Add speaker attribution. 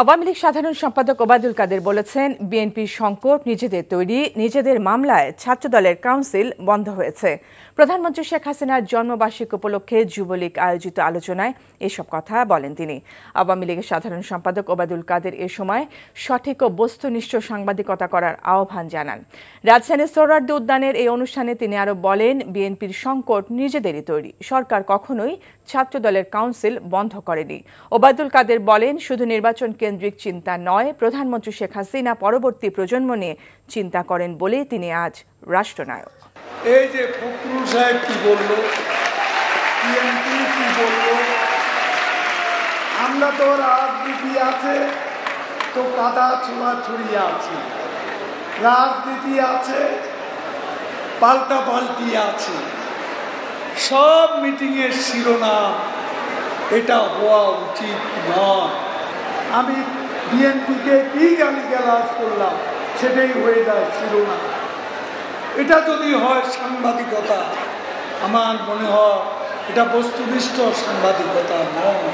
Speaker 1: আওয়ামী লীগ সাধারণ সম্পাদক ওবায়দুল কাদের বলেছেন বিএনপির সংকট নিজেদের তৈরি, নিজেদের মামলায় ছাত্রদলের কাউন্সিল বন্ধ হয়েছে। প্রধানমন্ত্রী শেখ হাসিনার জন্মবার্ষিক উপলক্ষে যুবলীগ আয়োজিত আলোচনায় এসব কথা বলেন তিনি। আওয়ামী লীগের সাধারণ সম্পাদক ওবায়দুল কাদের এ সময় সঠিক ও বস্তুনিষ্ঠ সাংবাদিকতা করার আহ্বান জানান। রাজধানীর সোহরার্দি উদ্যানের এই অনুষ্ঠানে তিনি আরও বলেন, বিএনপির সংকট নিজেদেরই তৈরি, সরকার কখনোই ছাত্রদলের কাউন্সিল বন্ধ করেনি। ওবায়দুল কাদের বলেন, শুধু নির্বাচন কেন্দ্রিক চিন্তা নয়। প্রধানমন্ত্রী শেখ হাসিনা পরবর্তী প্রজন্ম নিয়ে চিন্তা করেন বলে তিনি আজ রাষ্ট্রনায়ক।
Speaker 2: এই যে ফখরুল সাহেব কি বলল? বিএনপি কি বলল? আমরা তো রাজনীতি আছে, তো কাদা ছোড়াছুড়ি আছে। রাজনীতি আছে, পাল্টা পাল্টি আছে। সব মিটিংয়ের শিরোনাম, এটা হওয়া উচিত নয়। আমি বিএনপিকে কী গালি গালাজ করলাম, সেটাই হয়ে যায় ছিল না এটা যদি হয় সাংবাদিকতা, আমার মনে হয় এটা বস্তুনিষ্ঠ সাংবাদিকতা নয়।